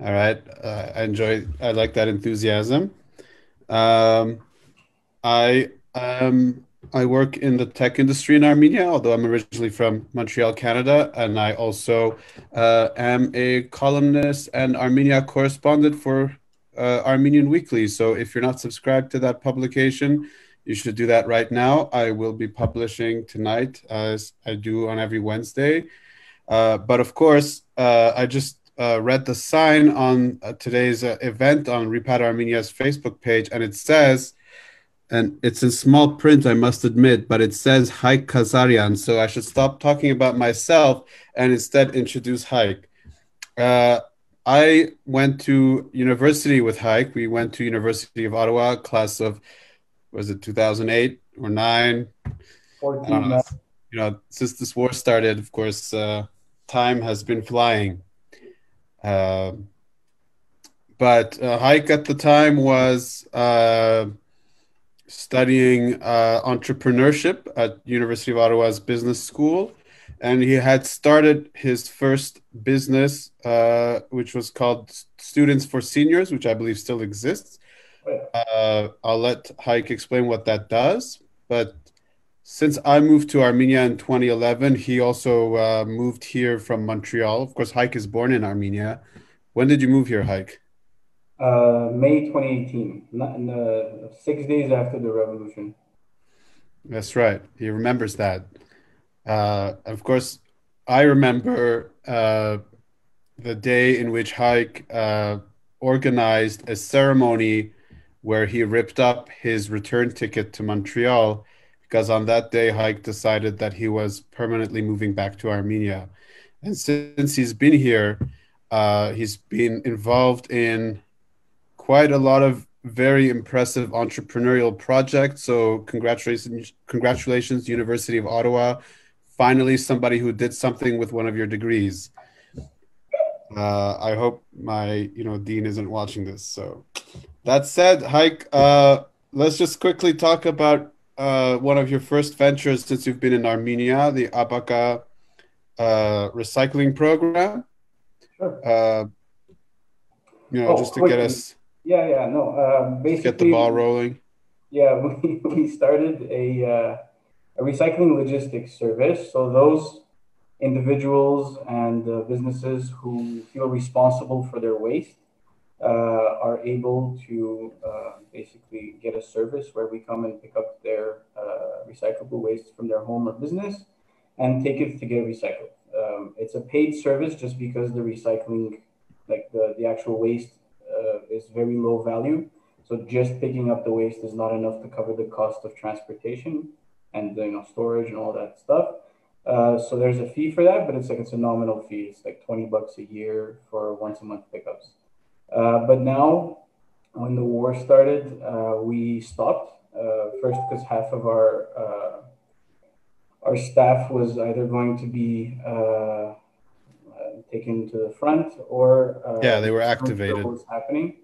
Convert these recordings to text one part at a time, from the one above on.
All right. Uh, I enjoy, I like that enthusiasm. Um, I um, I work in the tech industry in Armenia, although I'm originally from Montreal, Canada, and I also uh, am a columnist and Armenia correspondent for uh, Armenian Weekly. So if you're not subscribed to that publication, you should do that right now. I will be publishing tonight, as I do on every Wednesday. Uh, but of course, uh, I just uh, read the sign on uh, today's uh, event on Repat Armenia's Facebook page, and it says, and it's in small print, I must admit, but it says Haik Kazarian. So I should stop talking about myself and instead introduce Haik. Uh, I went to university with Haik. We went to University of Ottawa, class of was it 2008 or nine? 14. Know. You know, since this war started, of course, uh, time has been flying. Uh, but uh, Haik at the time was uh, studying uh, entrepreneurship at University of Ottawa's business school, and he had started his first business, uh, which was called Students for Seniors, which I believe still exists. Uh, I'll let Haik explain what that does, but since I moved to Armenia in 2011, he also uh, moved here from Montreal. Of course, Haik is born in Armenia. When did you move here, Haik? Uh, May 2018, not the, six days after the revolution. That's right. He remembers that. Uh, of course, I remember uh, the day in which Haik uh, organized a ceremony where he ripped up his return ticket to Montreal because on that day Haik decided that he was permanently moving back to Armenia. And since he's been here, uh, he's been involved in quite a lot of very impressive entrepreneurial projects. So congratulations, congratulations, University of Ottawa. Finally, somebody who did something with one of your degrees. Uh, I hope my you know dean isn't watching this. So that said, Haik, uh, let's just quickly talk about uh, one of your first ventures since you've been in Armenia, the Apaga uh, recycling program. Sure. Uh, you know, Oh, just to get us Yeah, yeah, no. Basically, get the ball rolling. Yeah, we, we started a, uh, a recycling logistics service. So those individuals and uh, businesses who feel responsible for their waste uh, are able to uh, basically get a service where we come and pick up their uh, recyclable waste from their home or business and take it to get recycled. Um, it's a paid service just because the recycling, like the, the actual waste, uh, is very low value. So just picking up the waste is not enough to cover the cost of transportation and you know storage and all that stuff. Uh, so there's a fee for that, but it's like it's a nominal fee. It's like 20 bucks a year for once a month pickups. Uh, but now, when the war started, uh, we stopped. Uh, first, because half of our uh, our staff was either going to be uh, taken to the front or uh, Yeah, they were activated. what was happening.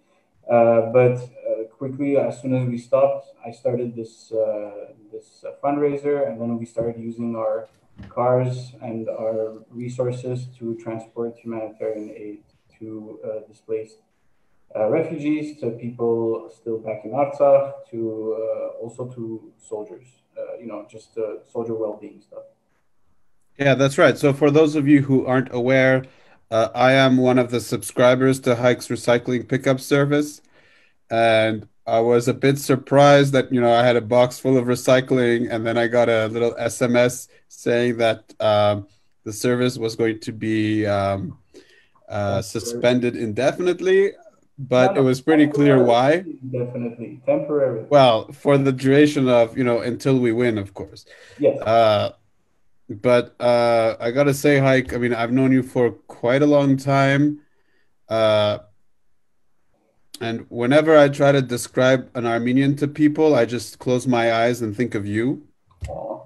Uh, but uh, quickly, as soon as we stopped, I started this uh, this uh, fundraiser, and then we started using our cars and our resources to transport humanitarian aid to uh, displaced refugees, to people still back in Artsakh, to uh, also to soldiers. Uh, you know, just uh, soldier well-being stuff. Yeah, that's right. So for those of you who aren't aware, uh, I am one of the subscribers to Haik's recycling pickup service, and I was a bit surprised that you know I had a box full of recycling, and then I got a little SMS saying that um, the service was going to be um, uh, suspended indefinitely, but it was pretty clear why. Definitely temporary. Well, for the duration of, you know, until we win, of course. yes. Uh, but uh, I gotta say, Haik, I mean, I've known you for quite a long time. Uh, and whenever I try to describe an Armenian to people, I just close my eyes and think of you. Aw.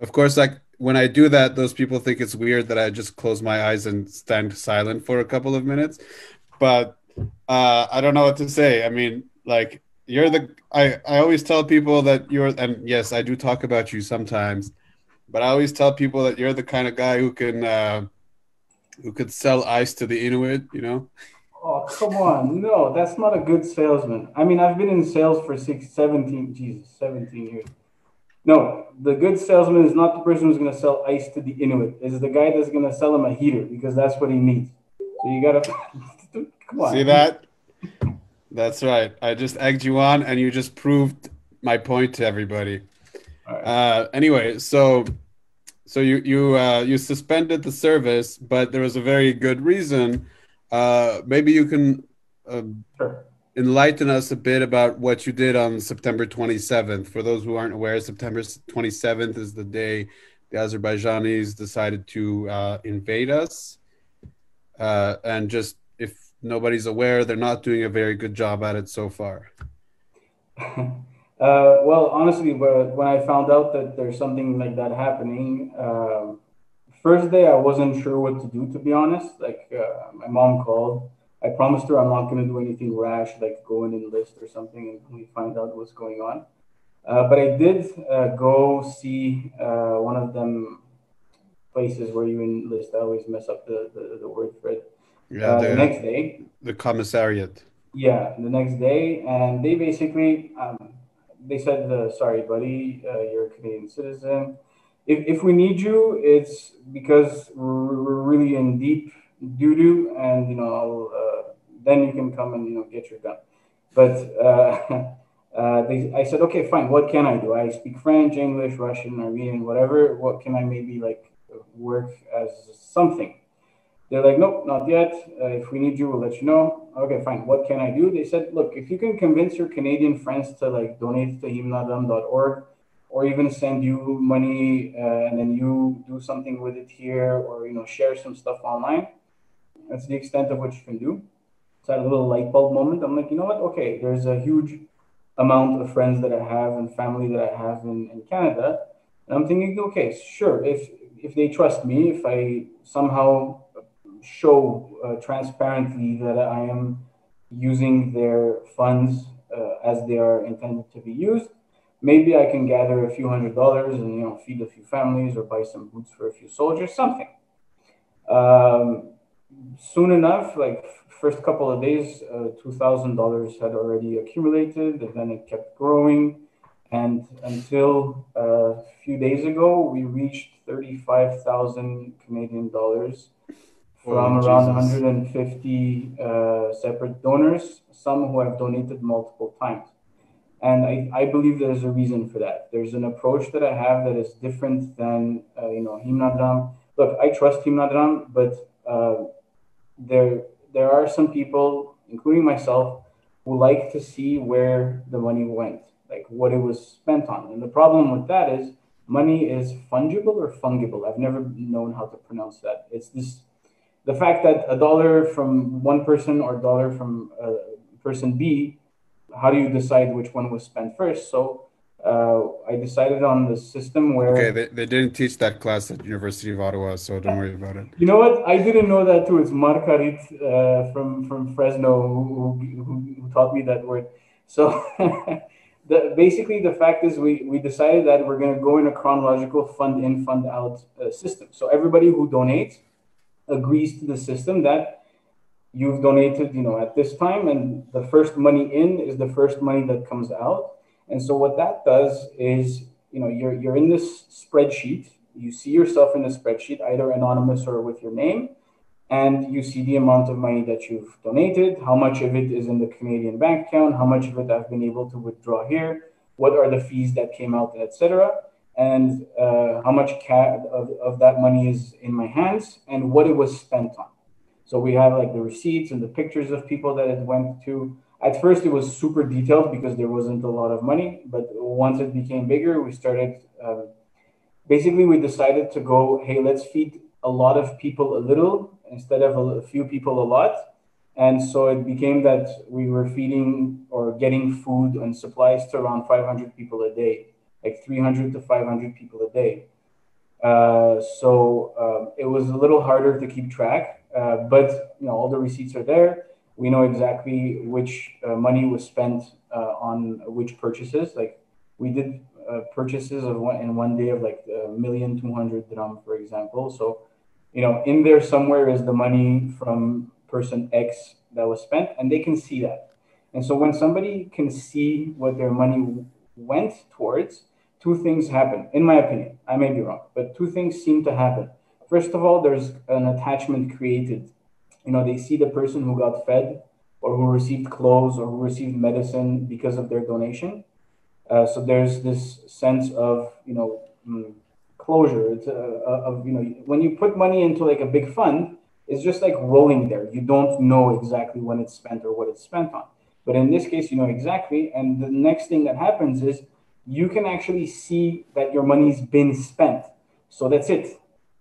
Of course, like when I do that, those people think it's weird that I just close my eyes and stand silent for a couple of minutes. But uh, I don't know what to say. I mean, like you're the I, I always tell people that you're and yes, I do talk about you sometimes, but I always tell people that you're the kind of guy who can uh, who could sell ice to the Inuit, you know? Oh, come on. No, that's not a good salesman. I mean, I've been in sales for six, 17, Jesus, 17 years. No, the good salesman is not the person who's going to sell ice to the Inuit. It's the guy that's going to sell him a heater because that's what he needs. So you got to come on. See that? That's right. I just egged you on, and you just proved my point to everybody. Right. Uh, anyway, so so you you uh, you suspended the service, but there was a very good reason. Uh, maybe you can uh, sure. enlighten us a bit about what you did on September 27th. For those who aren't aware, September 27th is the day the Azerbaijanis decided to uh, invade us, uh, and just nobody's aware, they're not doing a very good job at it so far. Uh, well, honestly, when I found out that there's something like that happening, uh, first day I wasn't sure what to do. To be honest, like uh, my mom called. I promised her I'm not going to do anything rash, like go and enlist or something, and we find out what's going on. Uh, but I did uh, go see uh, one of them places where you enlist. I always mess up the, the, the word for it. Yeah, the, the next day. The commissariat. Yeah, the next day, and they basically um, they said, uh, "Sorry, buddy, uh, you're a Canadian citizen. If, if we need you, it's because we're, we're really in deep doo doo, and you know, uh, then you can come and you know get your gun." But uh, uh, they, I said, "Okay, fine. What can I do? I speak French, English, Russian, Armenian, whatever. What can I maybe like work as something?" They're like, nope, not yet. Uh, if we need you, we'll let you know. Okay, fine. What can I do? They said, look, if you can convince your Canadian friends to like donate to himnadram.org or even send you money uh, and then you do something with it here or, you know, share some stuff online. That's the extent of what you can do. It's a little light bulb moment. I'm like, you know what? Okay, there's a huge amount of friends that I have and family that I have in, in Canada. And I'm thinking, okay, sure, if if they trust me, if I somehow show uh, transparently that I am using their funds uh, as they are intended to be used, maybe I can gather a few hundred dollars and you know feed a few families or buy some boots for a few soldiers, something. Um, soon enough, like first couple of days, uh, two thousand dollars had already accumulated, and then it kept growing. And until uh, a few days ago, we reached thirty-five thousand Canadian dollars from oh, around 150 uh, separate donors, some who have donated multiple times. And I, I believe there's a reason for that. There's an approach that I have that is different than, uh, you know, Himnadram. Look, I trust Himnadram, but uh, there, there are some people, including myself, who like to see where the money went, like what it was spent on. And the problem with that is money is fungible or fungible. I've never known how to pronounce that. It's this the fact that a dollar from one person or a dollar from uh, person B, how do you decide which one was spent first? So uh, I decided on the system where. Okay, they, they didn't teach that class at University of Ottawa, so don't worry about it. You know what? I didn't know that too. It's Margarit uh, from from Fresno who, who, who taught me that word. So. the, basically, the fact is, we, we decided that we're going to go in a chronological fund in, fund out uh, system. So everybody who donates agrees to the system that you've donated, you know, at this time, and the first money in is the first money that comes out. And so what that does is, you know, you're you're in this spreadsheet. You see yourself in the spreadsheet, either anonymous or with your name, and you see the amount of money that you've donated, how much of it is in the Canadian bank account, how much of it I've been able to withdraw here, what are the fees that came out, etc and uh, how much of, of that money is in my hands and what it was spent on. So we have like the receipts and the pictures of people that it went to. At first, it was super detailed because there wasn't a lot of money, but once it became bigger, we started. Uh, basically, we decided to go, hey, let's feed a lot of people a little instead of a few people a lot. And so it became that we were feeding or getting food and supplies to around 500 people a day like 300 to 500 people a day. Uh, so um, it was a little harder to keep track, uh, but you know all the receipts are there. We know exactly which uh, money was spent uh, on which purchases. Like we did uh, purchases of one in one day of like a million two hundred dram, for example. So you know in there somewhere is the money from person X that was spent, and they can see that. And so when somebody can see what their money went towards, two things happen, in my opinion. I may be wrong, but two things seem to happen. First of all, there's an attachment created. You know, they see the person who got fed or who received clothes or who received medicine because of their donation. Uh, so there's this sense of, you know, mm, closure. It's a, of, you know, when you put money into like a big fund, it's just like rolling there. You don't know exactly when it's spent or what it's spent on. But in this case, you know exactly. And the next thing that happens is you can actually see that your money's been spent. So that's it.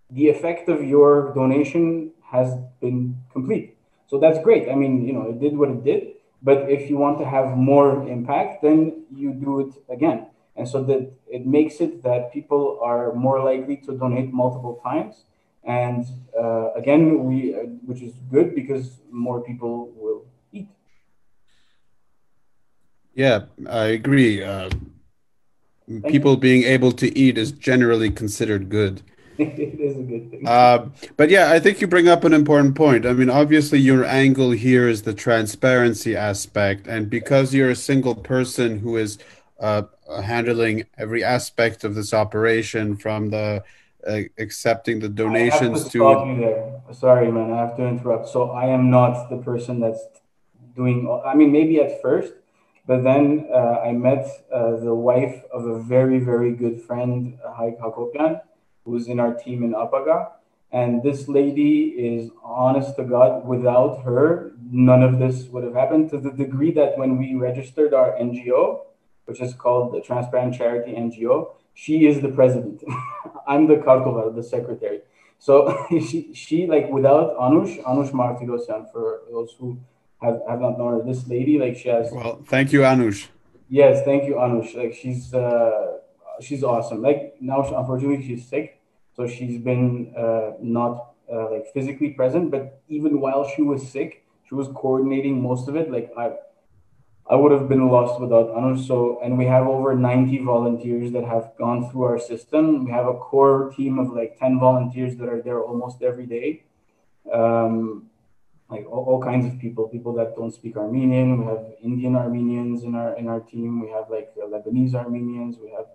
The effect of your donation has been complete. So that's great. I mean, you know, it did what it did. But if you want to have more impact, then you do it again. And so that it makes it that people are more likely to donate multiple times. And uh, again, we, uh, which is good because more people will eat. Yeah, I agree. Uh, people being able to eat is generally considered good. it is a good thing. Uh, but yeah, I think you bring up an important point. I mean, obviously, your angle here is the transparency aspect, and because you're a single person who is uh, handling every aspect of this operation, from the uh, accepting the donations to. to... Sorry, man, I have to interrupt. So I am not the person that's doing. I mean, maybe at first, but then uh, I met uh, the wife of a very, very good friend, Haik Hakopian who's in our team in Apaga. And this lady is honest to God, without her, none of this would have happened to the degree that when we registered our NGO, which is called the Transparent Charity NGO, she is the president. I'm the Kartovar, the secretary. So she, she like without Anush, Anush Martirosyan, for those who have, have not known her, this lady, like she has. Well, thank you, Anush. Yes, thank you, Anush. Like she's uh, she's awesome. Like now, unfortunately, she's sick, so she's been uh, not uh, like physically present. But even while she was sick, she was coordinating most of it. Like I, I would have been lost without Anush. So, and we have over 90 volunteers that have gone through our system. We have a core team of like 10 volunteers that are there almost every day. Um, like all, all, kinds of people, people that don't speak Armenian. We have Indian Armenians in our in our team. We have like Lebanese Armenians. We have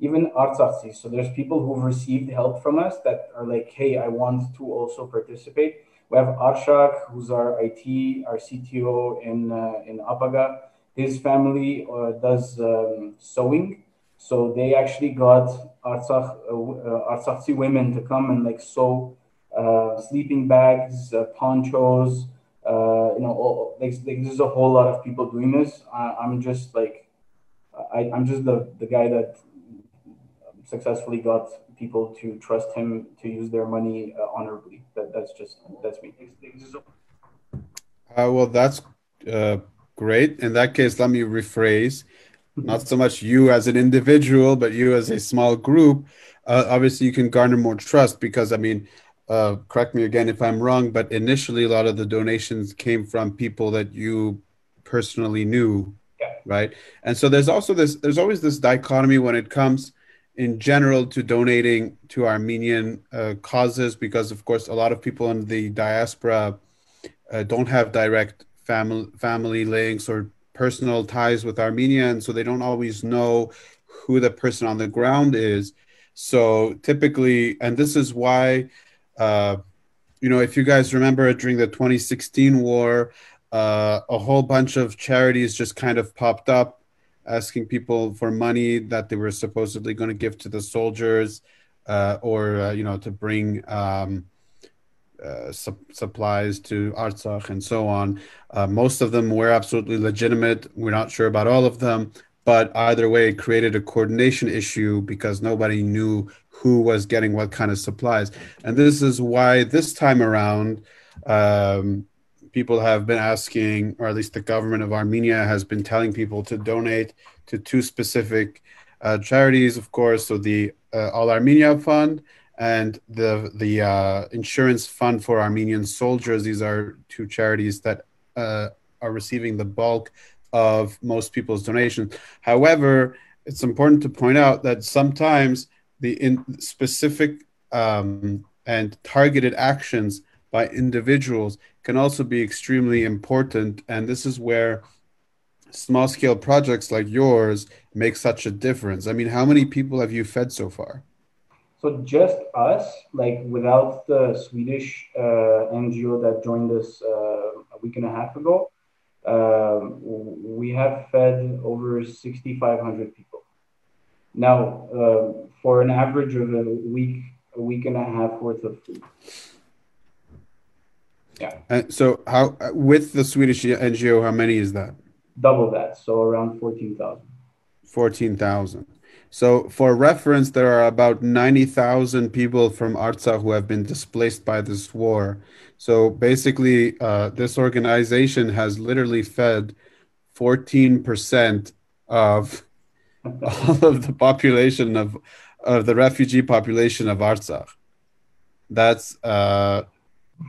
even Artsaksis. So there's people who've received help from us that are like, hey, I want to also participate. We have Arshak, who's our IT, our CTO in uh, in Apaga. His family uh, does um, sewing, so they actually got Artsakh uh, uh women to come and like sew sleeping bags, uh, ponchos. Uh, you know, all, like, like, there's a whole lot of people doing this. I, am just like, I, I'm just the the guy that successfully got people to trust him to use their money uh, honorably. That, that's just that's me. Uh, well, that's uh, great. In that case, let me rephrase. Not so much you as an individual, but you as a small group. Uh, obviously, you can garner more trust because, I mean, uh, correct me again if I'm wrong, but initially a lot of the donations came from people that you personally knew, yeah. right? And so there's also this, there's always this dichotomy when it comes in general to donating to Armenian uh, causes because, of course, a lot of people in the diaspora uh, don't have direct family family links or personal ties with Armenia, and so they don't always know who the person on the ground is. So typically, and this is why, uh, you know, if you guys remember during the 2016 war, uh, a whole bunch of charities just kind of popped up asking people for money that they were supposedly going to give to the soldiers uh, or uh, you know to bring um, uh, su- supplies to Artsakh and so on. Uh, most of them were absolutely legitimate. We're not sure about all of them, but either way, it created a coordination issue because nobody knew who was getting what kind of supplies. And this is why this time around, um, people have been asking, or at least the government of Armenia has been telling people to donate to two specific uh, charities, of course. So the uh, All Armenia Fund and the the uh, Insurance Fund for Armenian Soldiers. These are two charities that uh, are receiving the bulk of most people's donations. However, it's important to point out that sometimes the specific um, and targeted actions by individuals can also be extremely important. And this is where small scale projects like yours make such a difference. I mean, how many people have you fed so far? So just us, like without the Swedish uh, NGO that joined us uh, a week and a half ago, um, we have fed over 6,500 people. Now, uh, for an average of a week, a week and a half worth of food. Yeah. And so, how with the Swedish NGO, how many is that? Double that, so around 14,000. 14,000. So, for reference, there are about 90,000 people from Artsakh who have been displaced by this war. So, basically, uh, this organization has literally fed 14% of all of the population of, of the refugee population of Artsakh. That's uh,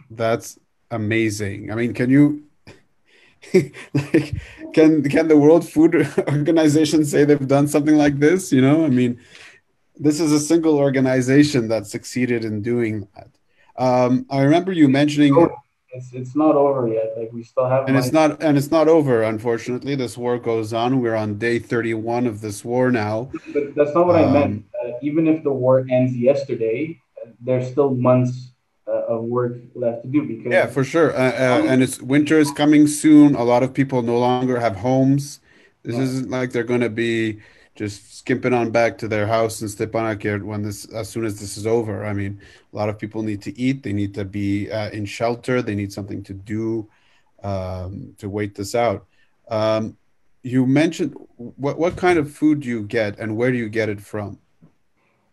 that's amazing. I mean, can you like can can the World Food Organization say they've done something like this? You know, I mean, this is a single organization that succeeded in doing that. Um, I remember you mentioning it's it's not over yet. Like we still have, and it's not and it's not over. Unfortunately, this war goes on. We're on day thirty-one of this war now. But that's not what um, I meant. Uh, even if the war ends yesterday, there's still months uh, of work left to do because yeah for sure uh, uh, and it's winter is coming soon a lot of people no longer have homes this yeah. isn't like they're going to be just skimping on back to their house in Stepanakert when this as soon as this is over. I mean a lot of people need to eat. They need to be uh, in shelter. They need something to do um, to wait this out. Um, you mentioned what, what kind of food do you get and where do you get it from?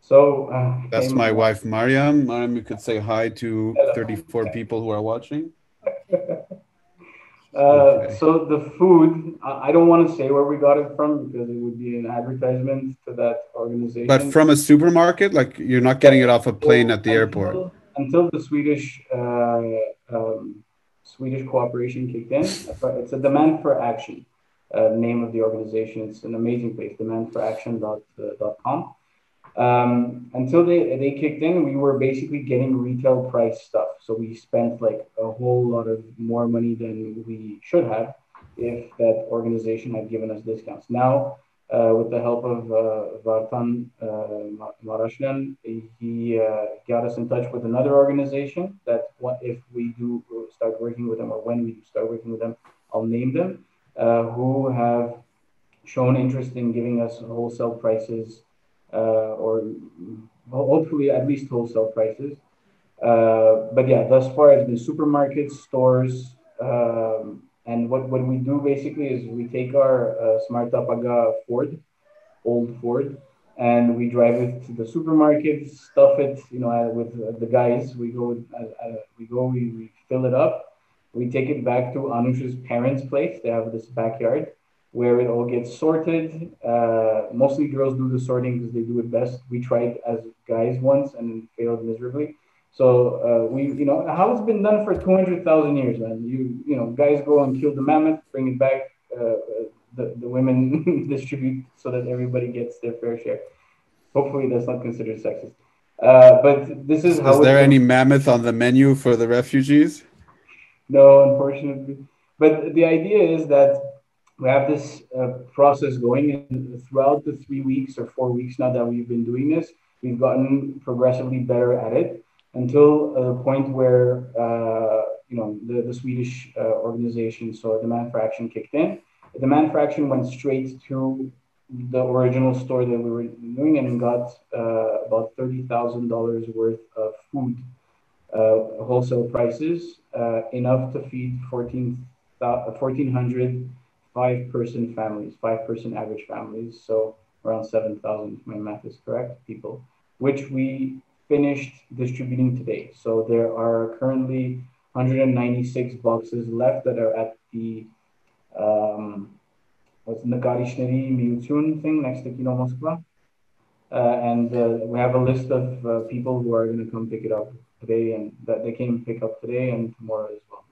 So uh, that's my wife, Mariam. Mariam, you could say hi to 34 people who are watching. Uh, okay. So the food, I don't want to say where we got it from because it would be an advertisement to that organization. But from a supermarket, like you're not getting it off a plane at the until, airport. Until the Swedish uh, um, Swedish cooperation kicked in, it's a demand for action. Uh, name of the organization. It's an amazing place, demandforaction.com. Um, until they, they kicked in, we were basically getting retail price stuff. So we spent like a whole lot of more money than we should have if that organization had given us discounts. Now, uh, with the help of uh, Vartan uh, Marashlyan, he uh, got us in touch with another organization that if we do start working with them or when we start working with them, I'll name them, uh, who have shown interest in giving us wholesale prices or hopefully at least wholesale prices. Uh, but yeah, thus far it's been supermarkets, stores, um, and what, what we do basically is we take our uh, Smarta Ford, old Ford, and we drive it to the supermarket, stuff it, you know, uh, with uh, the guys. We go, uh, we go, we, we fill it up. We take it back to Anusha's parents' place. They have this backyard, where it all gets sorted. Uh, mostly girls do the sorting because they do it best. We tried as guys once and failed miserably. So uh, we, you know, how it's been done for 200,000 years, man. You, you know, guys go and kill the mammoth, bring it back. Uh, the, the women distribute so that everybody gets their fair share. Hopefully, that's not considered sexist. Uh, but this is how. Is there any mammoth on the menu for the refugees? No, unfortunately. But the idea is that we have this uh, process going and throughout the three weeks or four weeks now that we've been doing this. We've gotten progressively better at it until uh, the point where uh, you know the, the swedish uh, organization so demand for action kicked in. The demand for action went straight to the original store that we were doing and got uh, about $30000 worth of food uh, wholesale prices enough to feed 14 1400 five person families, five person average families. So around 7,000, if my math is correct, people, which we finished distributing today. So there are currently 196 boxes left that are at the um, what's Nakarishnari Miutun thing next to Kino Moskva. Uh, and uh, we have a list of uh, people who are going to come pick it up today and that they came pick up today and tomorrow as well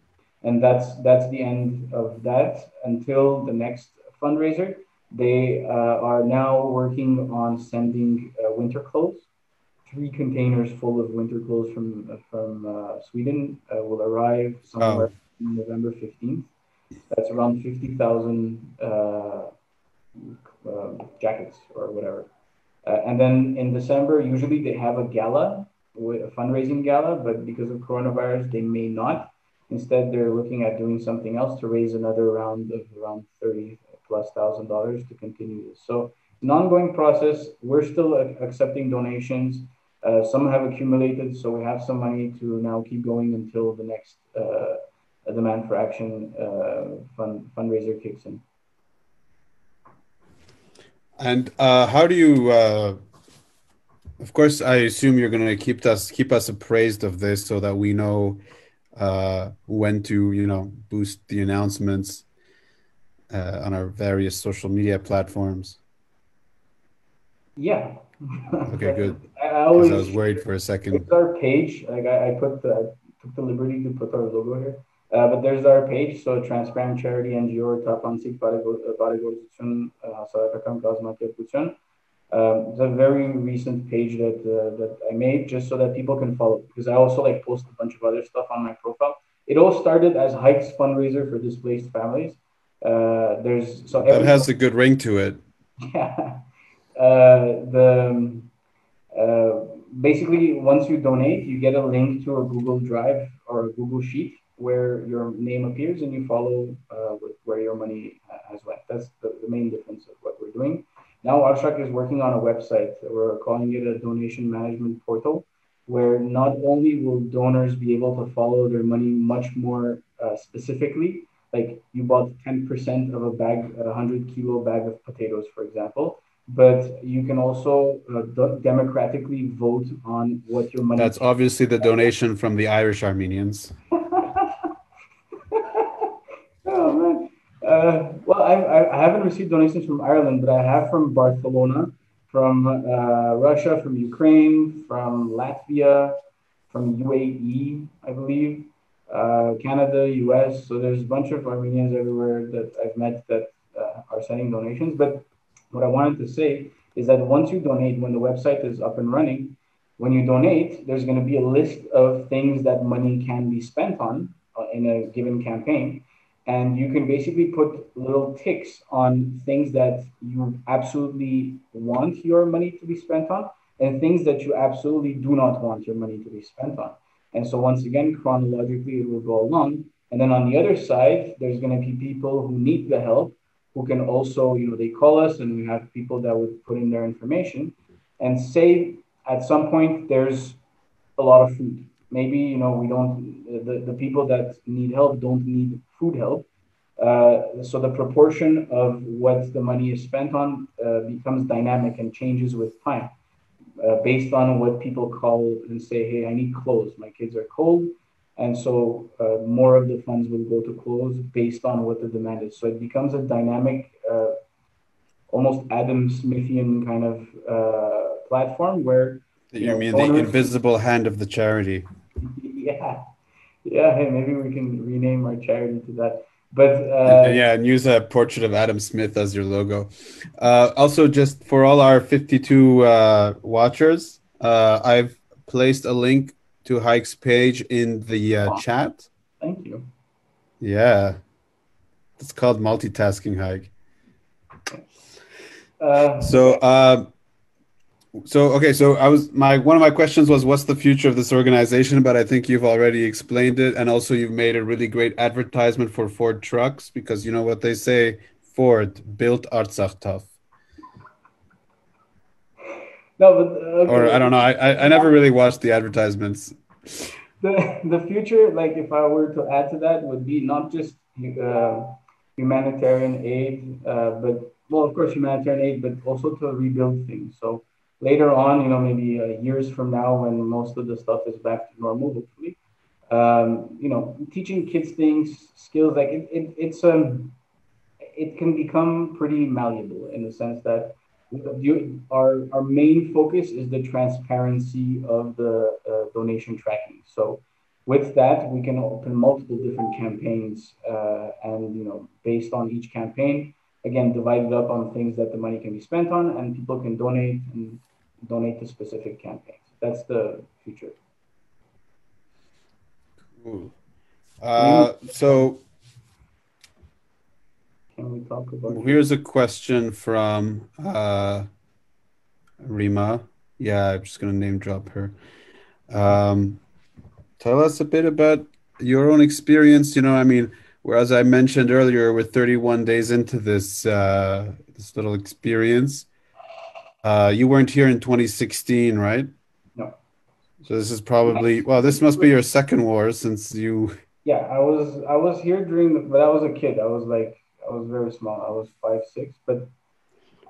and that's that's the end of that until the next fundraiser. They uh, are now working on sending uh, winter clothes three containers full of winter clothes from from uh, Sweden uh, will arrive somewhere oh. November 15th. That's around 50,000 uh, um, jackets or whatever. Uh, and then in December, usually they have a gala, a fundraising gala, but because of coronavirus, they may not. Instead, they're looking at doing something else to raise another round of around 30 plus thousand dollars to continue this. So an ongoing process. We're still accepting donations. Uh, some have accumulated, so we have some money to now keep going until the next uh, demand for action uh, fund fundraiser kicks in. And uh, how do you? Uh, of course, I assume you're going to keep us keep us appraised of this so that we know uh, when to, you know, boost the announcements uh, on our various social media platforms. Yeah. okay, good. I, always, I was worried for a second. It's our page. Like I, I put the I took the liberty to put our logo here. Uh, but there's our page, so Transparent Charity NGO Tapansik Paragorzuchun Sadakakam Kazmatya um, it's a very recent page that uh, that I made just so that people can follow because I also like post a bunch of other stuff on my profile. It all started as Haiks fundraiser for displaced families. Uh, there's so that has a good ring to it. Yeah, uh, the uh, basically once you donate, you get a link to a Google Drive or a Google Sheet where your name appears and you follow uh, where your money has went. That's the, the, main difference of what we're doing. Now Arshak is working on a website. We're calling it a donation management portal where not only will donors be able to follow their money much more uh, specifically, like you bought 10% of a bag, a 100 kilo bag of potatoes, for example, but you can also uh, democratically vote on what your money. That's obviously the donation from the Irish Armenians. Uh, well, I, I haven't received donations from Ireland, but I have from Barcelona, from uh, Russia, from Ukraine, from Latvia, from UAE, I believe, uh, Canada, US. So there's a bunch of Armenians everywhere that I've met that uh, are sending donations. But what I wanted to say is that once you donate, when the website is up and running, when you donate, there's going to be a list of things that money can be spent on uh, in a given campaign and you can basically put little ticks on things that you absolutely want your money to be spent on and things that you absolutely do not want your money to be spent on. And so once again, chronologically, it will go along. And then on the other side, there's going to be people who need the help who can also, you know, they call us and we have people that would put in their information and say at some point there's a lot of food maybe you know we don't the, the people that need help don't need food help. Uh, so the proportion of what the money is spent on uh, becomes dynamic and changes with time. Uh, based on what people call and say hey i need clothes. My kids are cold. And so uh, more of the funds will go to clothes based on what the demand is. So it becomes a dynamic uh, almost adam smithian kind of uh, platform where you, you know, mean owners, the invisible hand of the charity yeah, yeah. Hey, maybe we can rename our charity to that. But uh, yeah, and use a portrait of Adam Smith as your logo. Uh, also, just for all our 52 uh, watchers, uh, I've placed a link to Haik's page in the uh, oh, chat. Thank you. Yeah, it's called multitasking Hike. Uh, so, uh, so okay so i was my one of my questions was what's the future of this organization? But i think you've already explained it. And also you've made a really great advertisement for ford trucks because you know what they say ford built artsakh tough no but okay. or i don't know I, I, I never really watched the advertisements. The the future like if i were to add to that would be not just uh, humanitarian aid uh, but well of course humanitarian aid but also to rebuild things. So later on, you know, maybe uh, years from now when most of the stuff is back to normal, hopefully, um, you know, teaching kids things, skills like it, it, it's um, it can become pretty malleable in the sense that you, our our main focus is the transparency of the uh, donation tracking. So with that, we can open multiple different campaigns, uh, and you know, based on each campaign, again, divided up on things that the money can be spent on, and people can donate and donate to specific campaigns. that's the future. Cool. Uh, so can we talk about? Here's a question from uh, Rima. Yeah, I'm just gonna name drop her. Um, tell us a bit about your own experience. You know, I mean, whereas I mentioned earlier, we're 31 days into this uh, this little experience. Uh, you weren't here in 2016, right? No. So this is probably well. This must be your second war since you. Yeah, I was I was here during, the, but I was a kid. I was like I was very small. I was five six, but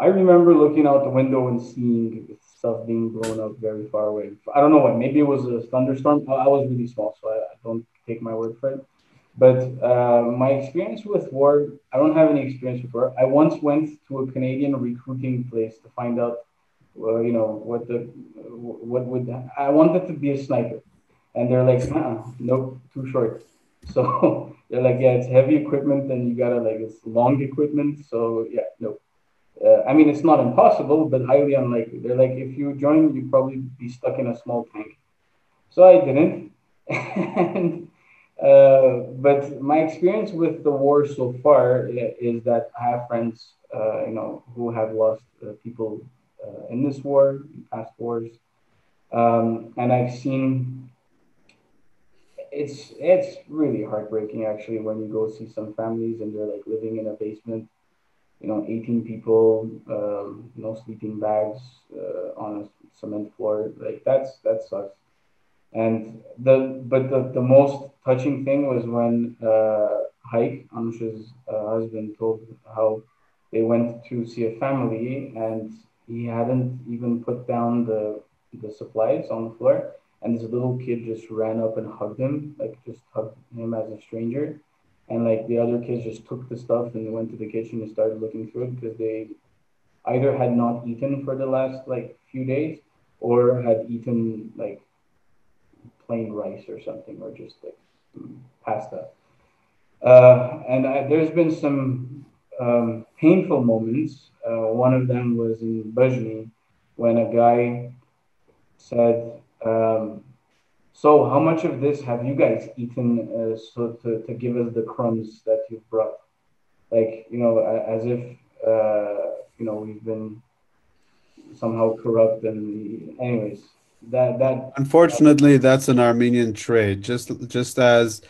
I remember looking out the window and seeing stuff being blown up very far away. I don't know what. Maybe it was a thunderstorm. I was really small, so I, I don't take my word for it. But uh, my experience with war, I don't have any experience with war. I once went to a Canadian recruiting place to find out, uh, you know, what the what would I wanted to be a sniper, and they're like, nah, nope, too short. So they're like, yeah, it's heavy equipment and you gotta like it's long equipment. So yeah, no. Uh, I mean, it's not impossible, but highly unlikely. They're like, if you join, you'd probably be stuck in a small tank. So I didn't. and uh, but my experience with the war so far is that I have friends, uh, you know, who have lost uh, people uh, in this war, in past wars, um, and I've seen it's it's really heartbreaking actually when you go see some families and they're like living in a basement you know 18 people um, no sleeping bags uh, on a cement floor. Like that's that sucks and the but the, the most touching thing was when uh, Haik Anusha's uh, husband told how they went to see a family and he hadn't even put down the the supplies on the floor and this little kid just ran up and hugged him, like just hugged him as a stranger. And like the other kids just took the stuff and went to the kitchen and started looking through it because they either had not eaten for the last like few days or had eaten like plain rice or something or just like pasta. Uh, and I, there's been some um, painful moments. Uh, one of them was in Bajni when a guy said um, so how much of this have you guys eaten uh, so to, to give us the crumbs that you've brought? Like, you know, as if, uh, you know, we've been somehow corrupt and anyways, that, that. Unfortunately, that's an Armenian trait. Just, just as,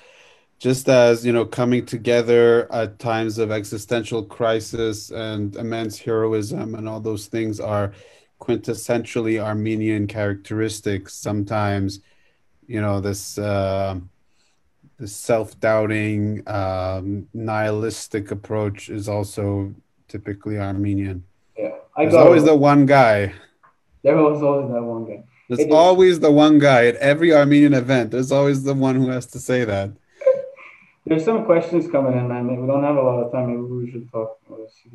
just as, you know, coming together at times of existential crisis and immense heroism and all those things are quintessentially Armenian characteristics. Sometimes, you know, this uh, this self-doubting, um, nihilistic approach is also typically Armenian. Yeah, I There's always it. the one guy. There was always that one guy. There's it always is. the one guy at every Armenian event. There's always the one who has to say that. There's some questions coming in, man. We don't have a lot of time. Maybe we should talk.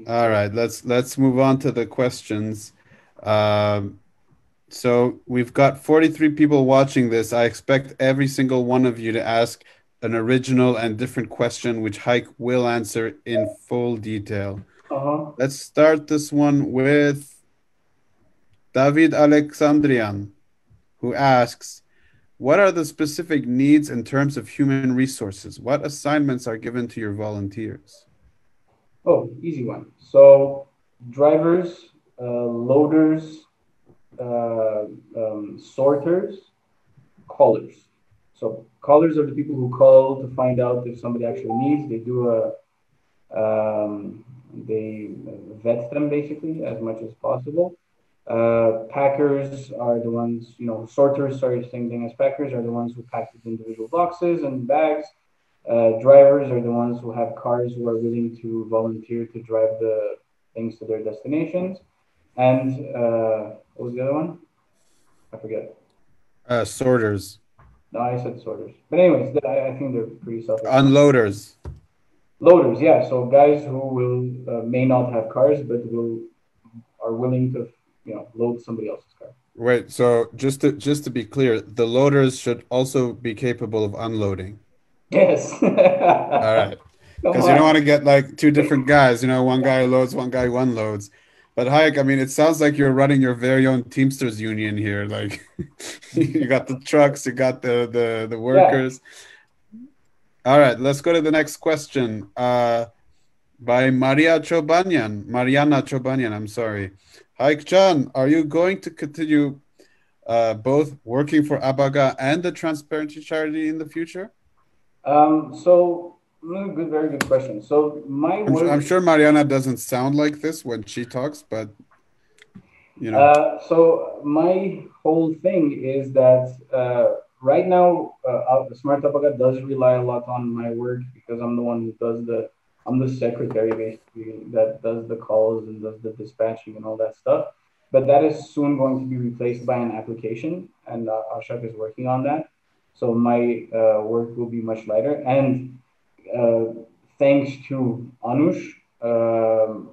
All right, let's let's move on to the questions. Um, so we've got 43 people watching this. I expect every single one of you to ask an original and different question, which Haik will answer in full detail. Uh-huh. Let's start this one with David Alexandrian, who asks, what are the specific needs in terms of human resources? What assignments are given to your volunteers? Oh, easy one. So drivers, uh, loaders, uh, um, sorters, callers. So callers are the people who call to find out if somebody actually needs. They do a um, they vet them basically as much as possible. Uh, packers are the ones, you know, sorters, sorry, same thing as packers are the ones who pack the individual boxes and bags. Uh, drivers are the ones who have cars who are willing to volunteer to drive the things to their destinations. And uh, what was the other one? I forget. Uh, sorters. No, I said sorters. But anyways, I, I think they're pretty self. Unloaders. Loaders, yeah. So guys who will uh, may not have cars, but will are willing to, you know, load somebody else's car. Right. So just to just to be clear, the loaders should also be capable of unloading. Yes. All right. Because you don't want to get like two different guys. You know, one guy loads, one guy one loads But Haik, I mean, it sounds like you're running your very own Teamsters union here. Like, you got the trucks, you got the the the workers. Yeah. All right, let's go to the next question. Uh, by Maria Chobanyan, Mariana Chobanyan. I'm sorry. Haik John, are you going to continue uh, both working for Apaga and the Transparency Charity in the future? Um, so good, very good question. So my I'm, work, I'm, sure Mariana doesn't sound like this when she talks, but you know. Uh, so my whole thing is that uh, right now, uh, Smart Apaga does rely a lot on my work because I'm the one who does the, I'm the secretary basically that does the calls and does the dispatching and all that stuff. But that is soon going to be replaced by an application, and uh, Ashok is working on that. So my uh, work will be much lighter and uh, thanks to Anush, um,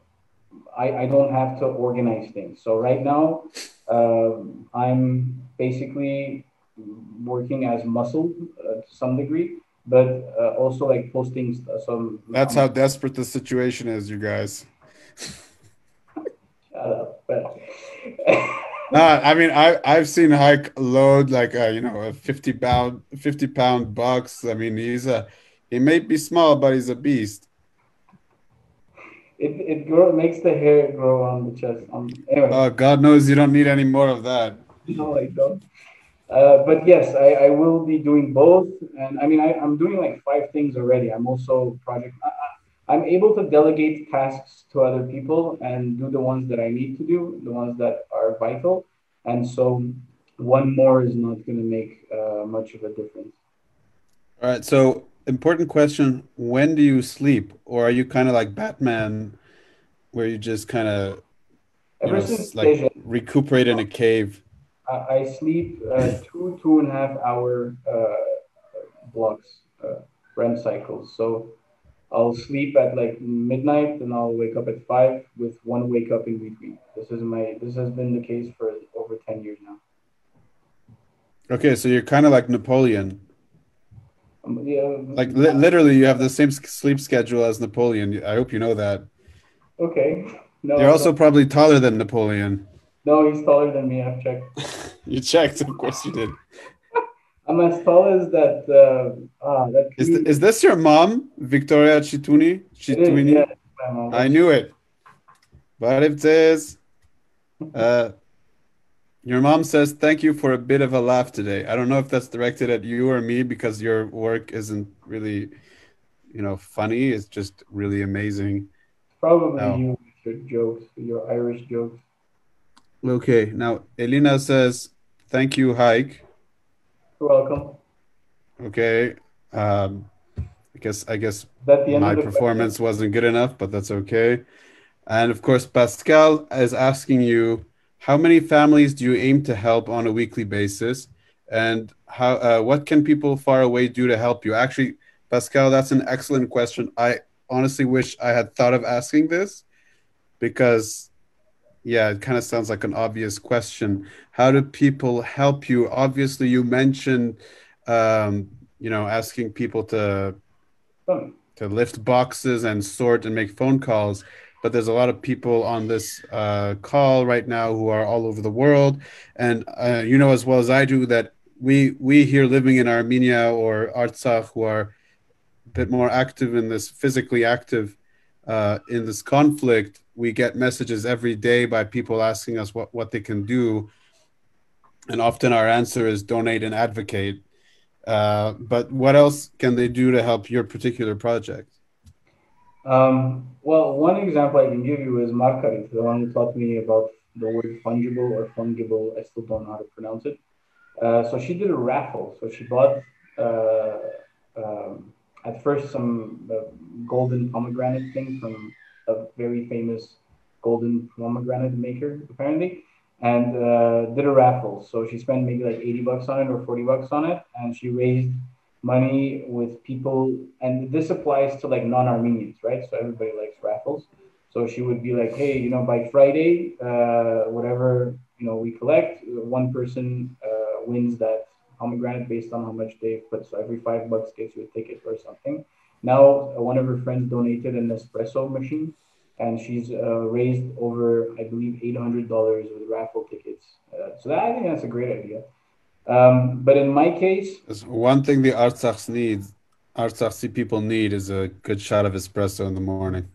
I, I don't have to organize things. So right now, um, I'm basically working as muscle uh, to some degree, but uh, also like posting some. That's how desperate the situation is, you guys. no, I mean I I've seen Haik load like a, you know a fifty pound fifty pound box. I mean he's a he may be small, but he's a beast. It it grow, makes the hair grow on the chest. Um, anyway. Oh, God knows you don't need any more of that. No, I don't. Uh, but yes, I, I will be doing both. And I mean, I, I'm doing like five things already. I'm also project. I, I'm able to delegate tasks to other people and do the ones that I need to do, the ones that are vital. And so one more is not going to make uh, much of a difference. All right. So important question when do you sleep or are you kind of like batman where you just kind of like recuperate in a cave i sleep uh, two two and a half hour uh, blocks uh, rem cycles so i'll sleep at like midnight and i'll wake up at five with one wake up in between this is my this has been the case for over 10 years now okay so you're kind of like napoleon um, yeah, like li- literally, you have the same sleep schedule as Napoleon. I hope you know that. Okay. No, You're also probably taller than Napoleon. No, he's taller than me. I've checked. you checked, of course you did. I'm as tall as that. Uh, ah, that is, th- is this your mom, Victoria Chituni? Chituni? yeah, I knew it. But if this, uh, your mom says, Thank you for a bit of a laugh today. I don't know if that's directed at you or me because your work isn't really, you know, funny. It's just really amazing. Probably you with your jokes, your Irish jokes. Okay. Now, Elena says, Thank you, Haik. You're welcome. Okay. Um, I guess I guess my performance question? wasn't good enough, but that's okay. And of course, Pascal is asking you how many families do you aim to help on a weekly basis and how uh, what can people far away do to help you actually pascal that's an excellent question i honestly wish i had thought of asking this because yeah it kind of sounds like an obvious question. How do people help you? Obviously you mentioned um, you know asking people to to lift boxes and sort and make phone calls but there's a lot of people on this uh, call right now who are all over the world, and uh, you know as well as I do that we we here living in Armenia or Artsakh who are a bit more active in this physically active uh, in this conflict, we get messages every day by people asking us what what they can do, and often our answer is donate and advocate. Uh, but what else can they do to help your particular project? Um, well, one example I can give you is Markarit, the one who taught me about the word fungible or fungible. I still don't know how to pronounce it. Uh, so she did a raffle. So she bought uh, um, at first some uh, golden pomegranate thing from a very famous golden pomegranate maker, apparently, and uh, did a raffle. So she spent maybe like 80 bucks on it or 40 bucks on it, and she raised money with people, and this applies to like non-Armenians, right? So everybody likes raffles. So she would be like, hey, you know, by Friday, uh, whatever you know we collect, one person uh, wins that pomegranate based on how much they put. So every five bucks gets you a ticket or something. Now, one of her friends donated an espresso machine. and she's uh, raised over, I believe, eight hundred dollars with raffle tickets. Uh, so that, I think that's a great idea. Um, but in my case, one thing the Artsakh needs, Artsakh people need, is a good shot of espresso in the morning.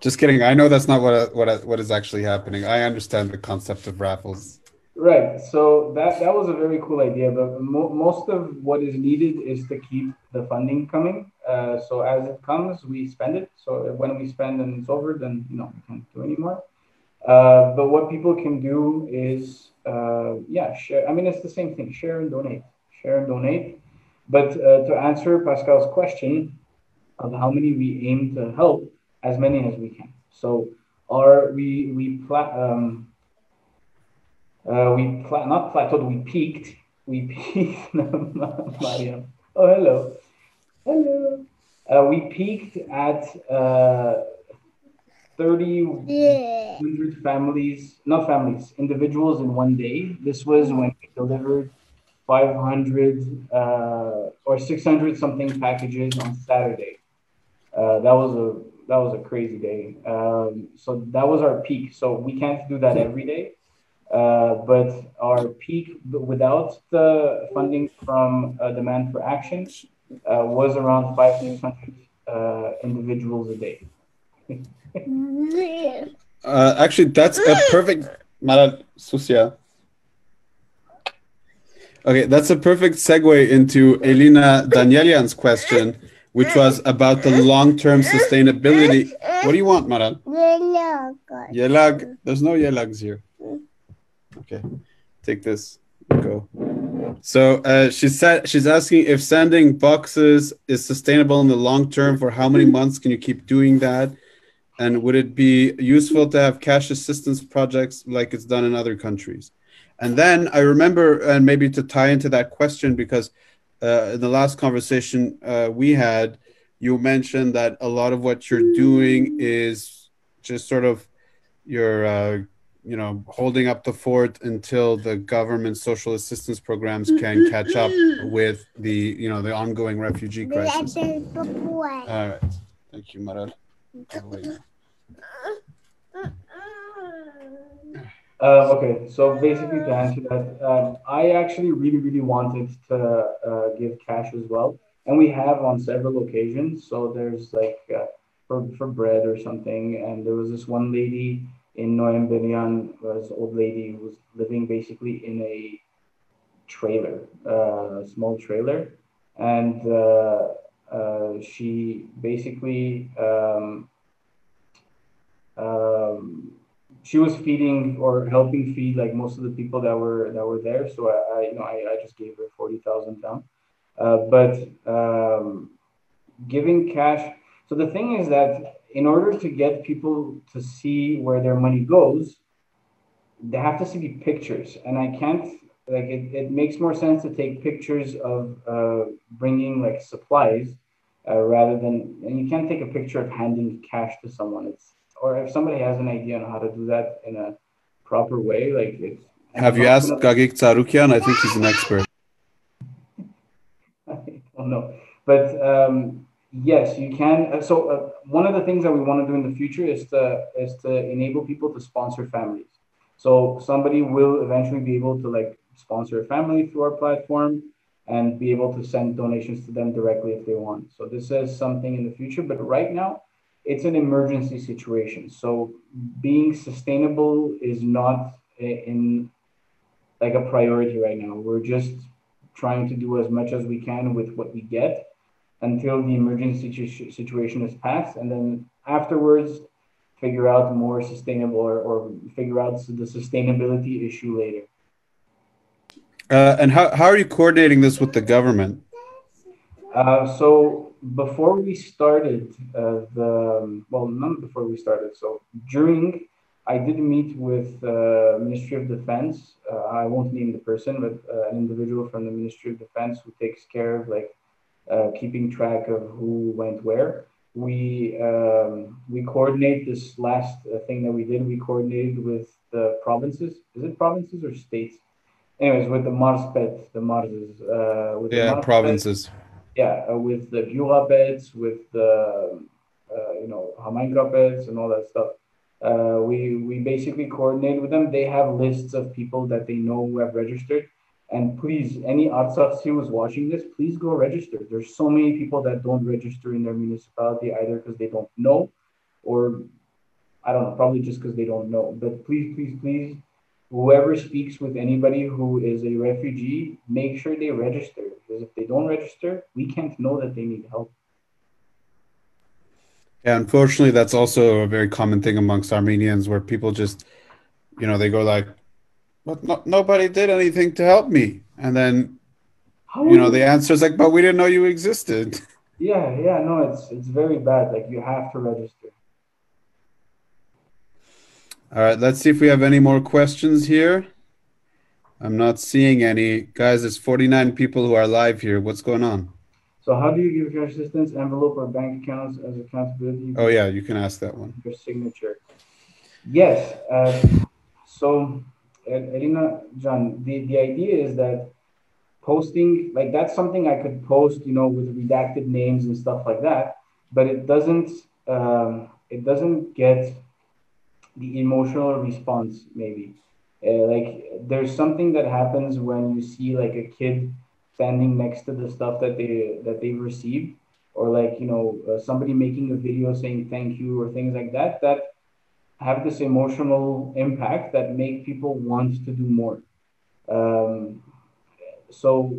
Just kidding. I know that's not what what what is actually happening. I understand the concept of raffles. Right. So that that was a very cool idea, but mo- most of what is needed is to keep the funding coming. Uh, so as it comes, we spend it. So when we spend and it's over, then you know we can't do anymore. Uh, but what people can do is, uh, yeah, share. I mean, it's the same thing: share and donate, share and donate. But uh, to answer Pascal's question of how many we aim to help, as many as we can. So are we we pla- um, uh, we pla- not plateaued, we peaked. We peaked. Mariam. Oh, hello. Hello. Uh, we peaked at uh, 30 100 families, not families, individuals in one day. This was when we delivered 500 uh, or 600 something packages on Saturday. Uh, that was a that was a crazy day. Um, so that was our peak. So we can't do that every day. Uh, but our peak without the funding from uh, Demand for Action uh, was around 500 uh, individuals a day. Uh, actually, that's a perfect. Maral Susia. Okay, that's a perfect segue into Elina Danielian's question, which was about the long-term sustainability. What do you want, Maral? Yelag. There's no yelags here. Okay, take this. Go. So uh, she said she's asking if sending boxes is sustainable in the long term. For how many months can you keep doing that? And would it be useful to have cash assistance projects like it's done in other countries? And then I remember, and maybe to tie into that question, because uh, in the last conversation uh, we had, you mentioned that a lot of what you're doing is just sort of your, uh, you know, holding up the fort until the government social assistance programs can catch up with the, you know, the ongoing refugee crisis. All right. Thank you, Maral. Uh, okay, so basically to answer that, um, I actually really, really wanted to uh, give cash as well, and we have on several occasions. So there's like uh, for for bread or something, and there was this one lady in Noyemberyan, this old lady who was living basically in a trailer, a small trailer, and uh, uh, she basically. Um, um, she was feeding or helping feed like most of the people that were that were there. So I, I you know, I, I just gave her forty thousand dram. Uh, but um, giving cash. So the thing is that in order to get people to see where their money goes, they have to see pictures, and I can't like it. It makes more sense to take pictures of uh, bringing like supplies uh, rather than, and you can't take a picture of handing cash to someone. It's or if somebody has an idea on how to do that in a proper way, like it's. Have you asked Gagik Tsarukian? I think he's an expert. I don't know, but um, yes, you can. Uh, so uh, one of the things that we want to do in the future is to is to enable people to sponsor families. So somebody will eventually be able to like sponsor a family through our platform and be able to send donations to them directly if they want. So this is something in the future, but right now it's an emergency situation. So being sustainable is not in like a priority right now. We're just trying to do as much as we can with what we get until the emergency situation is passed, and then afterwards figure out more sustainable or, or figure out the sustainability issue later. Uh, and how, how are you coordinating this with the government? Uh, so before we started uh, the well, not before we started. So during, I did meet with uh, Ministry of Defense. Uh, I won't name the person, but uh, an individual from the Ministry of Defense who takes care of like keeping track of who went where. We um, we coordinate this last thing that we did. We coordinated with the provinces. Is it provinces or states? Anyways, with the Marzpet, the Marses. with yeah, the provinces yeah, uh, with the Burapets, with the uh, you know, Hamain and all that stuff. Uh, we we basically coordinate with them. They have lists of people that they know who have registered. And please, any Artsakh who is watching this, please go register. There's so many people that don't register in their municipality either because they don't know, or I don't know, probably just because they don't know. But please, please, please, whoever speaks with anybody who is a refugee, make sure they register. Because if they don't register, we can't know that they need help. Yeah, unfortunately, that's also a very common thing amongst Armenians where people just, you know, they go like, but no, nobody did anything to help me. And then, How you know, the answer is like, but we didn't know you existed. Yeah, yeah, no, it's it's very bad. Like you have to register. All right, let's see if we have any more questions here. I'm not seeing any. Guys, there's 49 people who are live here. What's going on? So how do you give cash assistance, envelope, or bank accounts as accountability? Oh yeah, you can ask that one. Your signature. Yes. Uh, so, Elina, John, the, the idea is that posting, like that's something I could post, you know, with redacted names and stuff like that, but it doesn't, um, it doesn't get the emotional response maybe. Uh, like there's something that happens when you see like a kid standing next to the stuff that they that they've received or like you know uh, somebody making a video saying thank you or things like that that have this emotional impact that make people want to do more. Um, so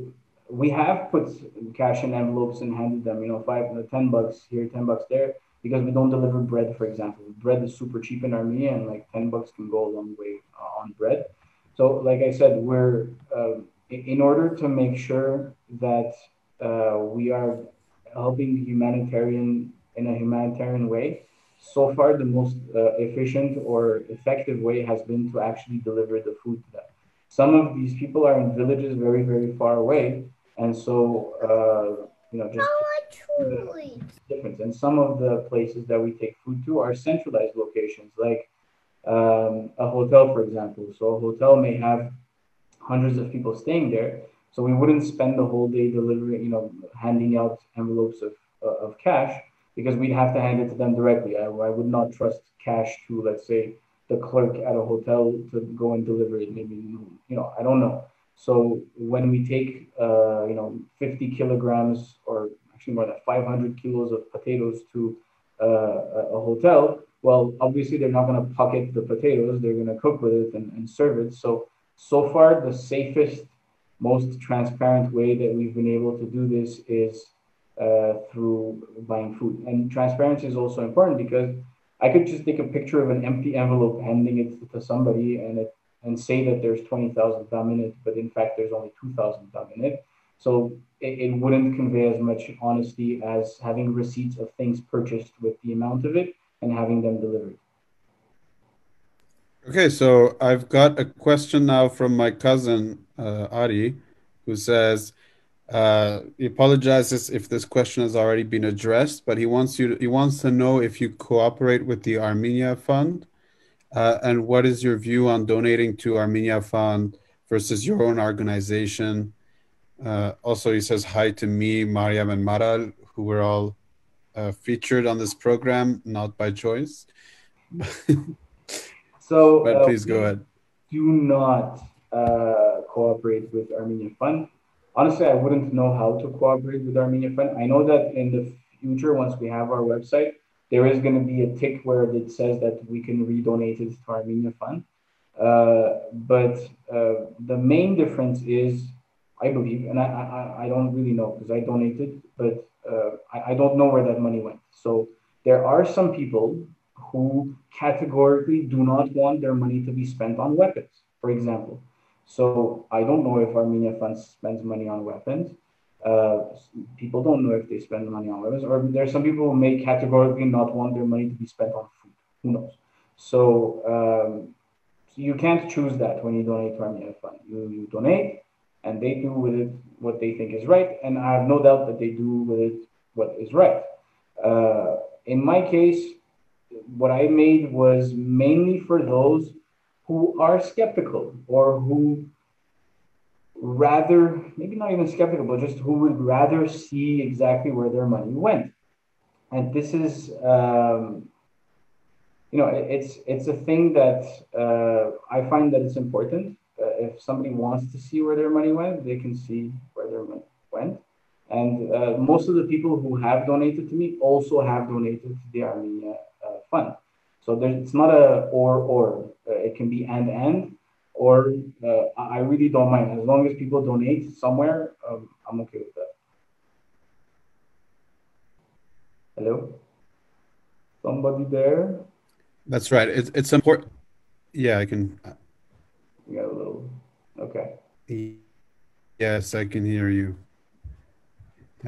we have put cash in envelopes and handed them you know five uh, ten bucks here ten bucks there because we don't deliver bread for example. Bread is super cheap in armenia and like 10 bucks can go a long way uh, on bread. So like i said we're uh, in order to make sure that uh, we are helping the humanitarian in a humanitarian way, so far the most uh, efficient or effective way has been to actually deliver the food to them. Some of these people are in villages very, very far away, and so uh, you know just difference. And some of the places that we take food to are centralized locations, like um, a hotel, for example. So a hotel may have hundreds of people staying there. So we wouldn't spend the whole day delivering, you know, handing out envelopes of, uh, of cash because we'd have to hand it to them directly. I, I would not trust cash to, let's say, the clerk at a hotel to go and deliver it. Maybe, you know, I don't know. So when we take, uh, you know, 50 kilograms or actually more than 500 kilos of potatoes to uh, a hotel, well, obviously they're not going to pocket the potatoes. They're going to cook with it and, and serve it. So so far, the safest, most transparent way that we've been able to do this is through buying food. And transparency is also important because I could just take a picture of an empty envelope, handing it to somebody, and it and say that there's 20,000 dram in it, but in fact there's only 2,000 dram in it. So it, it, wouldn't convey as much honesty as having receipts of things purchased with the amount of it and having them delivered. Okay, so I've got a question now from my cousin uh, Ari, who says uh, he apologizes if this question has already been addressed, but he wants you to, he wants to know if you cooperate with the Armenia Fund, uh, and what is your view on donating to Armenia Fund versus your own organization. Uh, also, he says hi to me, Mariam, and Maral, who were all uh, featured on this program, not by choice. So, but uh, please go ahead. Do not uh, cooperate with Armenia Fund. Honestly, I wouldn't know how to cooperate with Armenian Fund. I know that in the future, once we have our website, there is going to be a tick where it says that we can redonate it to Armenian Fund. Uh, but uh, the main difference is, I believe, and I, I, I don't really know because I donated, but uh, I, I don't know where that money went. So there are some people who categorically do not want their money to be spent on weapons, for example. So I don't know if Armenia spends money on weapons. Uh, people don't know if they spend money on weapons, or there's some people who may categorically not want their money to be spent on food. Who knows? So, um, so you can't choose that when you donate to Armenia Fund. You, you donate, and they do with it what they think is right, and I have no doubt that they do with it what is right. Uh, in my case, what I made was mainly for those who are skeptical or who rather, maybe not even skeptical, but just who would rather see exactly where their money went. and this is um, you know it's it's a thing that uh, I find that it's important. Uh, if somebody wants to see where their money went, they can see where their money went. And uh, most of the people who have donated to me also have donated to the Armenia uh, Fund. So there, it's not a or or. Uh, it can be and and or uh, I really don't mind as long as people donate somewhere. Um, I'm okay with that. Hello, somebody there? That's right. It's it's important. Yeah, I can. You got a little. Okay. Yes, I can hear you.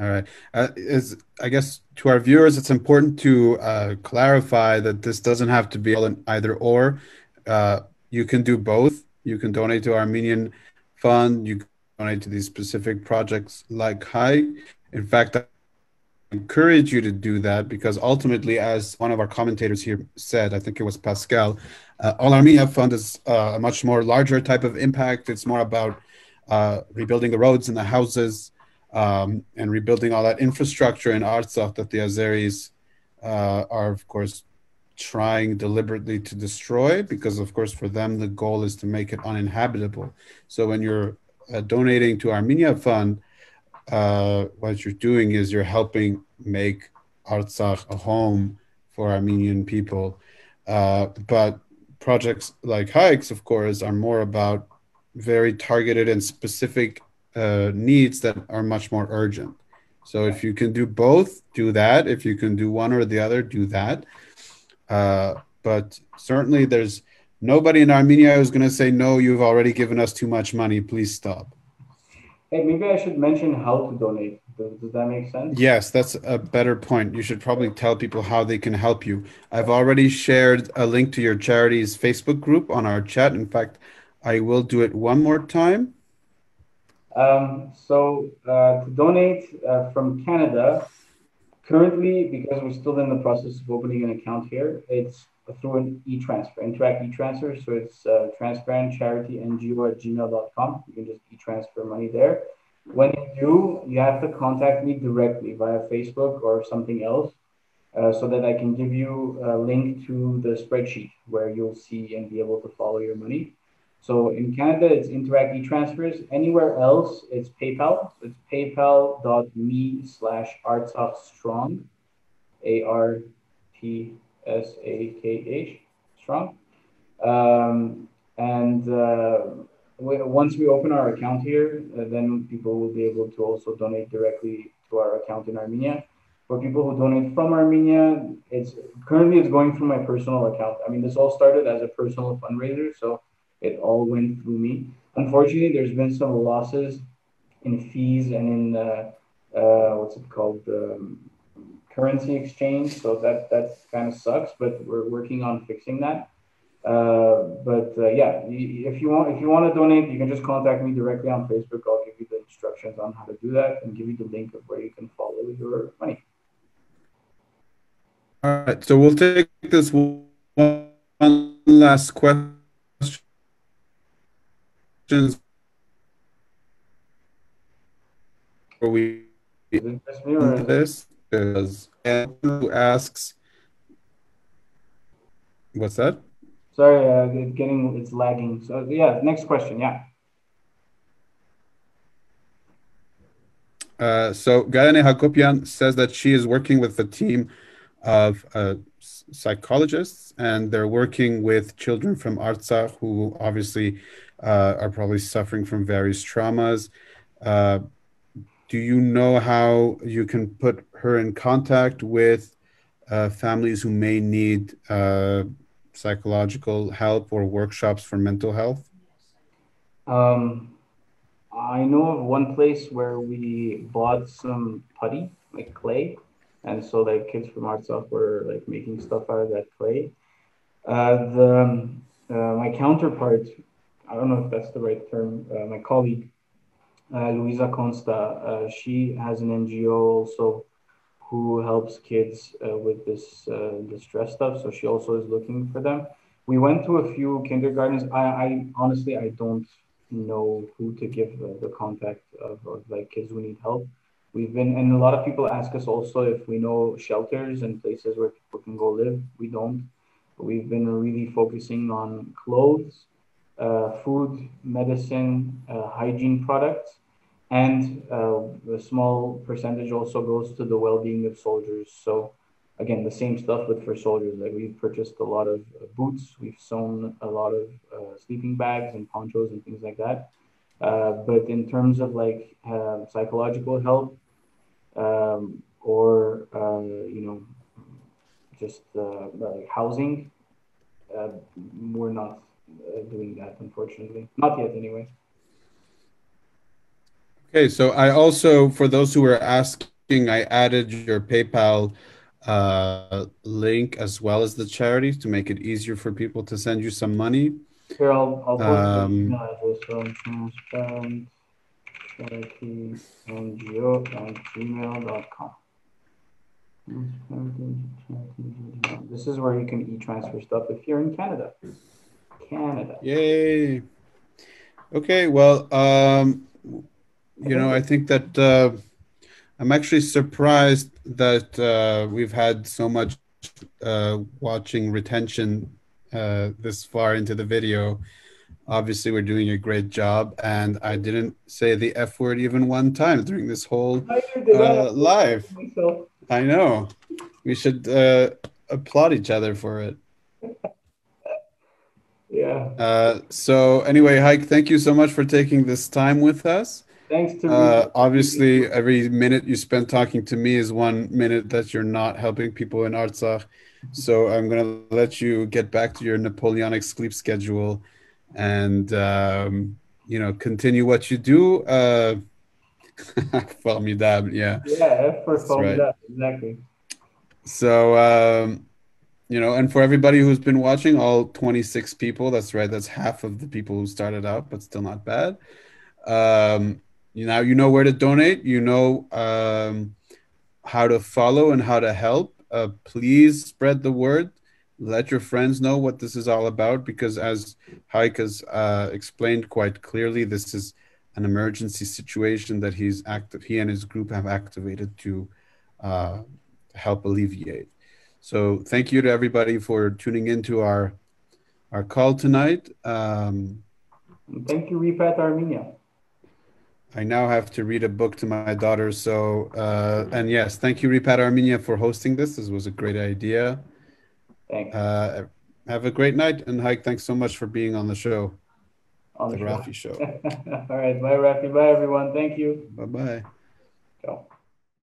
All right. Uh, is I guess to our viewers, it's important to uh, clarify that this doesn't have to be an either or. Uh, you can do both. You can donate to Armenian Fund. You can donate to these specific projects like Haik. In fact, I encourage you to do that because ultimately, as one of our commentators here said, I think it was Pascal, uh, All Armenia Fund is uh, a much more larger type of impact. It's more about uh, rebuilding the roads and the houses um, and rebuilding all that infrastructure in Artsakh that the Azeris uh, are, of course, trying deliberately to destroy because, of course, for them, the goal is to make it uninhabitable. So when you're uh, donating to Armenia Fund, uh, what you're doing is you're helping make Artsakh a home for Armenian people. Uh, but projects like Haiks, of course, are more about very targeted and specific uh, needs that are much more urgent. So if you can do both, do that. If you can do one or the other, do that. Uh, but certainly, there's nobody in Armenia who's going to say, no, you've already given us too much money. Please stop. Hey, maybe I should mention how to donate. Does, does that make sense? Yes, that's a better point. You should probably tell people how they can help you. I've already shared a link to your charity's Facebook group on our chat. In fact, I will do it one more time. Um, so uh, to donate uh, from Canada, currently, because we're still in the process of opening an account here, it's through an e-transfer, Interac e-transfer. So it's uh, transparentcharityngo at gmail.com. You can just e-transfer money there. When you do, you have to contact me directly via Facebook or something else uh, so that I can give you a link to the spreadsheet where you'll see and be able to follow your money. So in Canada, it's Interac e-transfers. Anywhere else, it's PayPal. So it's paypal.me slash artsakh A-R-T-S-A-K-H, strong. Um, and uh, we, once we open our account here, uh, then people will be able to also donate directly to our account in Armenia. For people who donate from Armenia, it's currently it's going through my personal account. I mean, this all started as a personal fundraiser, so it all went through me. Unfortunately, there's been some losses in fees and in uh, uh, what's it called, um, currency exchange. So that that kind of sucks, but we're working on fixing that. Uh, but uh, yeah, if you want if you want to donate, you can just contact me directly on Facebook. I'll give you the instructions on how to do that and give you the link of where you can follow your money. All right, so we'll take this one last question questions where we this Because and who asks what's that? Sorry uh, it's getting it's lagging. So yeah next question yeah. Uh, so Gayane Hakopian says that she is working with a team of uh, psychologists and they're working with children from Artsakh who obviously uh, are probably suffering from various traumas. Uh, do you know how you can put her in contact with uh, families who may need uh, psychological help or workshops for mental health? Um, I know of one place where we bought some putty, like clay, and so like kids from Artsakh were like making stuff out of that clay. Uh, the um, uh, my counterpart I don't know if that's the right term. Uh, my colleague, uh, Luisa Consta, uh, she has an NGO also who helps kids uh, with this uh, distress stuff. So she also is looking for them. We went to a few kindergartens. I, I honestly, I don't know who to give the, the contact of, of, like kids who need help. we've been, and a lot of people ask us also if we know shelters and places where people can go live. We don't. We've been really focusing on clothes, uh, food, medicine, uh, hygiene products, and uh, a small percentage also goes to the well-being of soldiers. So again, the same stuff, but for soldiers. Like we've purchased a lot of uh, boots, we've sewn a lot of uh, sleeping bags and ponchos and things like that. Uh, but in terms of like uh, psychological help um, or uh, you know just uh, like housing, we're not doing that unfortunately. Not yet, anyway. Okay, so I also, for those who were asking, I added your PayPal uh, link as well as the charity to make it easier for people to send you some money. Here, I'll, I'll post um, the email address from transparent charity NGO at gmail.com. This is where you can e-transfer stuff if you're in Canada. Canada. Yay. Okay, well, um, you know, I think that uh, I'm actually surprised that uh, we've had so much uh, watching retention uh, this far into the video. Obviously, we're doing a great job, and I didn't say the F word even one time during this whole uh, live. I know. We should uh, applaud each other for it. Yeah. Uh, so, anyway, Haik, thank you so much for taking this time with us. Thanks to uh, obviously every minute you spend talking to me is one minute that you're not helping people in Artsakh. So I'm gonna let you get back to your Napoleonic sleep schedule, and um, you know continue what you do. Uh, formidable, yeah. Yeah, for formidable, right. exactly. So um, you know, and for everybody who's been watching, all 26 people, that's right, that's half of the people who started out, but still not bad. Um, you now you know where to donate. You know um, how to follow and how to help. Uh, please spread the word. Let your friends know what this is all about because as Haik has uh, explained quite clearly this is an emergency situation that he's active he and his group have activated to uh, help alleviate so thank you to everybody for tuning into our our call tonight um, thank you repat armenia I now have to read a book to my daughter. So, uh, and yes, thank you, Repat Armenia, for hosting this. This was a great idea. Thanks. Uh, have a great night. And Haik, thanks so much for being on the show. On the, the Raffi show. show. All right. Bye, Raffi. Bye, everyone. Thank you. Bye bye. Ciao.